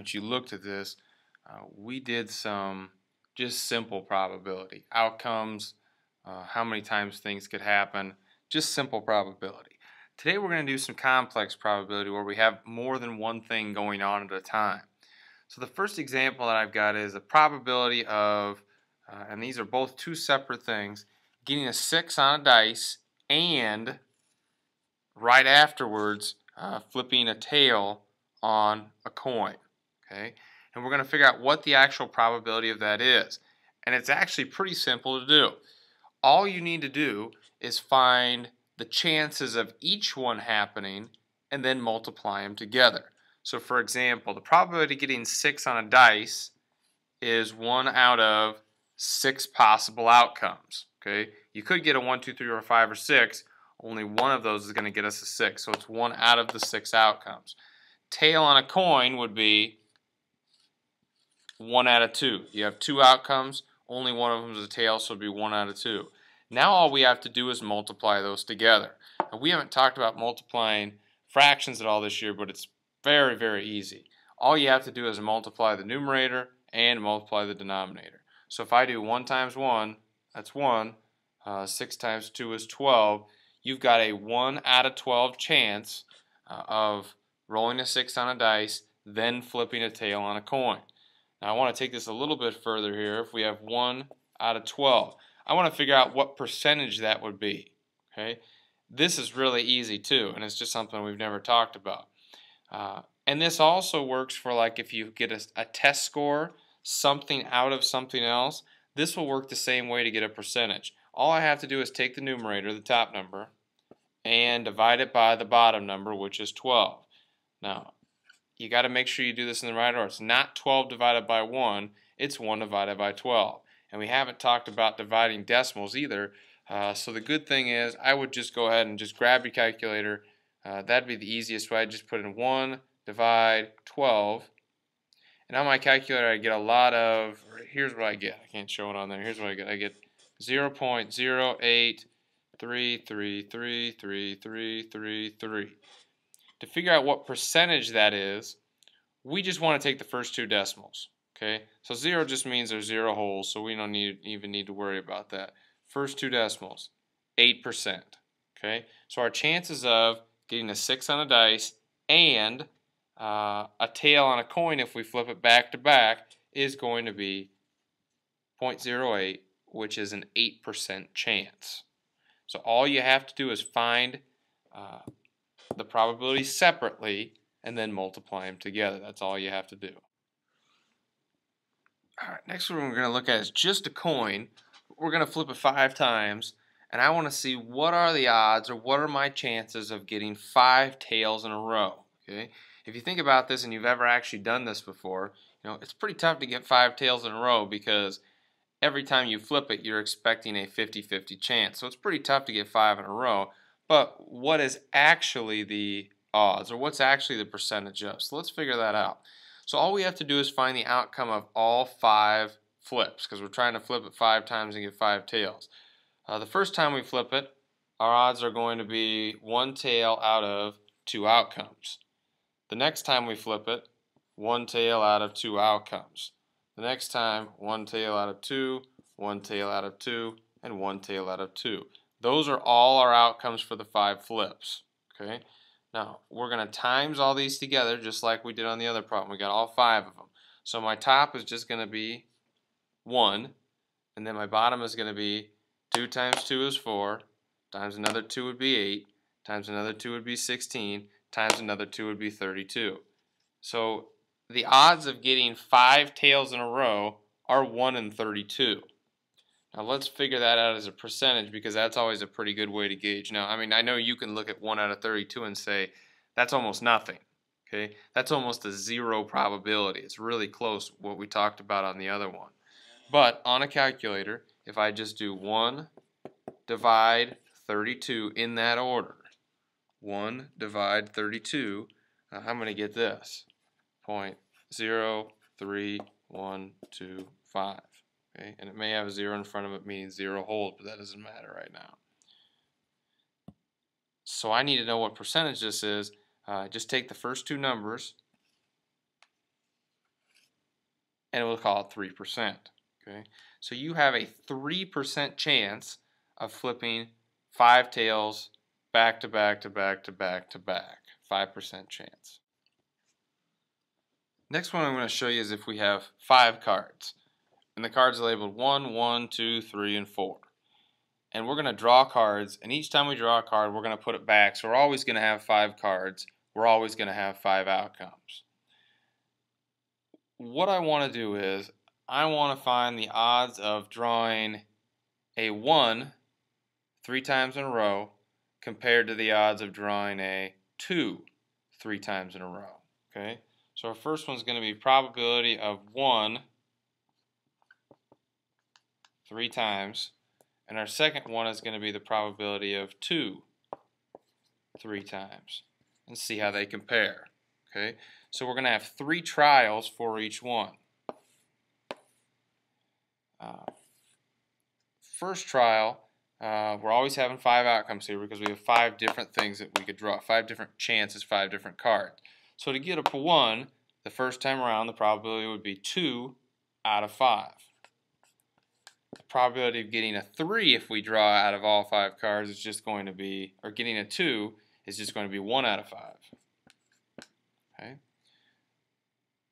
that you looked at this, uh, we did some just simple probability. Outcomes, uh, how many times things could happen, just simple probability. Today we're going to do some complex probability where we have more than one thing going on at a time. So the first example that I've got is the probability of, uh, and these are both two separate things, getting a 6 on a dice and right afterwards uh, flipping a tail on a coin. Okay, and we're going to figure out what the actual probability of that is. And it's actually pretty simple to do. All you need to do is find the chances of each one happening and then multiply them together. So for example, the probability of getting 6 on a dice is 1 out of 6 possible outcomes. Okay, You could get a 1, 2, 3, or 5, or 6. Only one of those is going to get us a 6. So it's 1 out of the 6 outcomes. Tail on a coin would be 1 out of 2. You have two outcomes. Only one of them is a tail, so it would be 1 out of 2. Now all we have to do is multiply those together. Now, we haven't talked about multiplying fractions at all this year, but it's very, very easy. All you have to do is multiply the numerator and multiply the denominator. So if I do 1 times 1, that's 1. Uh, 6 times 2 is 12. You've got a 1 out of 12 chance uh, of rolling a 6 on a dice, then flipping a tail on a coin. Now I want to take this a little bit further here. If we have 1 out of 12, I want to figure out what percentage that would be. Okay, This is really easy too, and it's just something we've never talked about. Uh, and this also works for like if you get a, a test score, something out of something else, this will work the same way to get a percentage. All I have to do is take the numerator, the top number, and divide it by the bottom number, which is 12. Now, you got to make sure you do this in the right order. It's not 12 divided by 1, it's 1 divided by 12. And we haven't talked about dividing decimals either. Uh, so the good thing is I would just go ahead and just grab your calculator. Uh, that'd be the easiest way. I'd just put in 1 divide 12. And on my calculator I get a lot of, here's what I get. I can't show it on there. Here's what I get. I get 0 0.0833333333. To figure out what percentage that is, we just want to take the first two decimals. Okay, so zero just means there's zero holes, so we don't need, even need to worry about that. First two decimals, 8%. Okay, so our chances of getting a 6 on a dice and uh, a tail on a coin if we flip it back to back is going to be 0.08, which is an 8% chance. So all you have to do is find uh, the probabilities separately and then multiply them together. That's all you have to do. All right, next one we're going to look at is just a coin. We're going to flip it five times, and I want to see what are the odds or what are my chances of getting five tails in a row. Okay, If you think about this and you've ever actually done this before, you know it's pretty tough to get five tails in a row because every time you flip it, you're expecting a 50-50 chance. So it's pretty tough to get five in a row. But what is actually the odds, or what's actually the percentage of? So let's figure that out. So all we have to do is find the outcome of all five flips, because we're trying to flip it five times and get five tails. Uh, the first time we flip it, our odds are going to be one tail out of two outcomes. The next time we flip it, one tail out of two outcomes. The next time, one tail out of two, one tail out of two, and one tail out of two. Those are all our outcomes for the five flips. Okay. Now we're going to times all these together just like we did on the other problem. We got all five of them. So my top is just going to be 1 and then my bottom is going to be 2 times 2 is 4 times another 2 would be 8 times another 2 would be 16 times another 2 would be 32. So the odds of getting 5 tails in a row are 1 in 32. Now let's figure that out as a percentage because that's always a pretty good way to gauge. Now, I mean, I know you can look at 1 out of 32 and say that's almost nothing. Okay, That's almost a zero probability. It's really close what we talked about on the other one. But on a calculator, if I just do 1 divide 32 in that order, 1 divide 32, uh, I'm going to get this, 0.03125. Okay, and it may have a zero in front of it, meaning zero hold, but that doesn't matter right now. So I need to know what percentage this is. Uh, just take the first two numbers, and we'll call it 3%. Okay, so you have a 3% chance of flipping five tails back to back to back to back to back. 5% chance. Next one I'm going to show you is if we have five cards. And the cards are labeled 1, 1, 2, 3, and 4. And we're going to draw cards, and each time we draw a card, we're going to put it back. So we're always going to have five cards. We're always going to have five outcomes. What I want to do is, I want to find the odds of drawing a 1 three times in a row compared to the odds of drawing a 2 three times in a row. Okay, so our first one's going to be probability of 1 three times, and our second one is going to be the probability of 2 three times, and see how they compare. Okay, so we're going to have three trials for each one. Uh, first trial, uh, we're always having five outcomes here because we have five different things that we could draw, five different chances, five different cards. So to get a 1, the first time around, the probability would be 2 out of 5. The probability of getting a 3 if we draw out of all five cards is just going to be, or getting a 2 is just going to be 1 out of 5. Okay.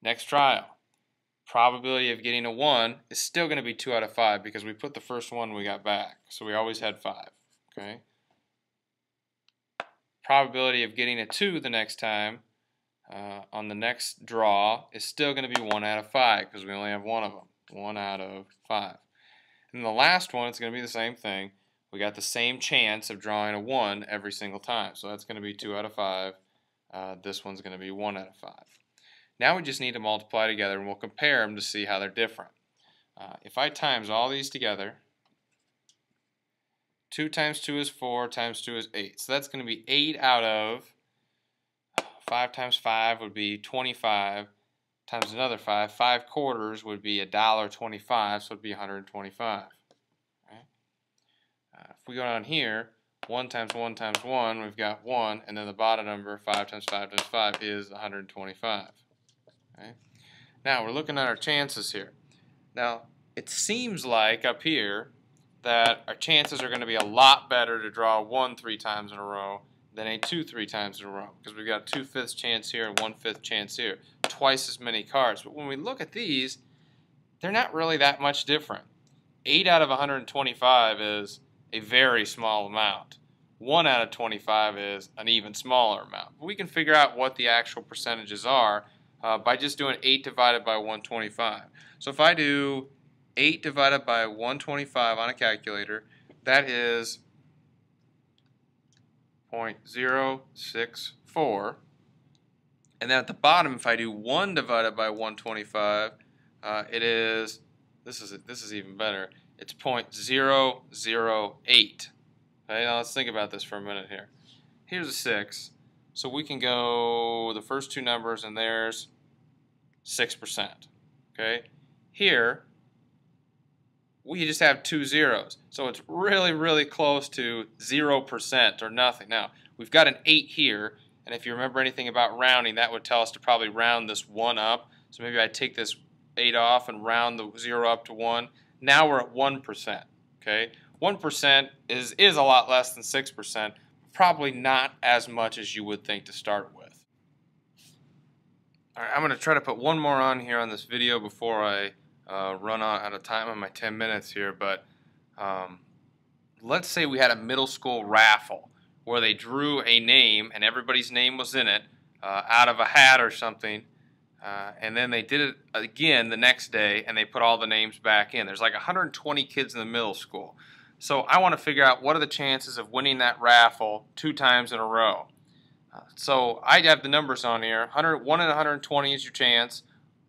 Next trial. Probability of getting a 1 is still going to be 2 out of 5 because we put the first one we got back. So we always had 5. Okay. Probability of getting a 2 the next time uh, on the next draw is still going to be 1 out of 5 because we only have one of them. 1 out of 5. And the last one, it's going to be the same thing. We got the same chance of drawing a 1 every single time. So that's going to be 2 out of 5. Uh, this one's going to be 1 out of 5. Now we just need to multiply together and we'll compare them to see how they're different. Uh, if I times all these together, 2 times 2 is 4, times 2 is 8. So that's going to be 8 out of 5 times 5 would be 25 times another 5. 5 quarters would be $1.25, so it would be 125. Okay. Uh, if we go down here, 1 times 1 times 1, we've got 1, and then the bottom number, 5 times 5 times 5, is 125. Okay. Now, we're looking at our chances here. Now, it seems like up here that our chances are going to be a lot better to draw 1 three times in a row than a 2 three times in a row because we've got a 2 fifths chance here and 1 fifth chance here. Twice as many cards. But when we look at these, they're not really that much different. 8 out of 125 is a very small amount. 1 out of 25 is an even smaller amount. We can figure out what the actual percentages are uh, by just doing 8 divided by 125. So if I do 8 divided by 125 on a calculator, that is 0.064. And then at the bottom, if I do 1 divided by 125, uh, it is, this is, this is even better, it's 0.008. Okay, now let's think about this for a minute here. Here's a 6. So we can go the first two numbers and there's 6%. Okay? Here, we just have two zeros. So it's really, really close to 0% or nothing. Now, we've got an 8 here, and if you remember anything about rounding, that would tell us to probably round this 1 up. So maybe I take this 8 off and round the 0 up to 1. Now we're at 1%. Okay? 1% is, is a lot less than 6%, probably not as much as you would think to start with. All right, I'm going to try to put one more on here on this video before I uh, run out of time on my 10 minutes here, but um, let's say we had a middle school raffle where they drew a name and everybody's name was in it uh, out of a hat or something, uh, and then they did it again the next day and they put all the names back in. There's like 120 kids in the middle school. So I want to figure out what are the chances of winning that raffle two times in a row. Uh, so I have the numbers on here. 100, 1 in 120 is your chance.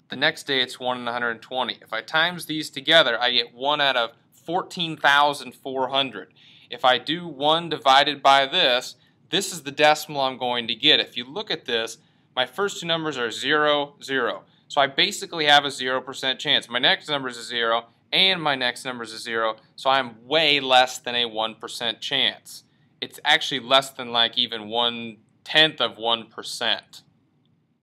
The next day it's 1 in 120. If I times these together, I get 1 out of 14,400. If I do 1 divided by this, this is the decimal I'm going to get. If you look at this, my first two numbers are 0, 0. So I basically have a 0% chance. My next number is a 0, and my next number is a 0, so I'm way less than a 1% chance. It's actually less than like even one tenth of 1%.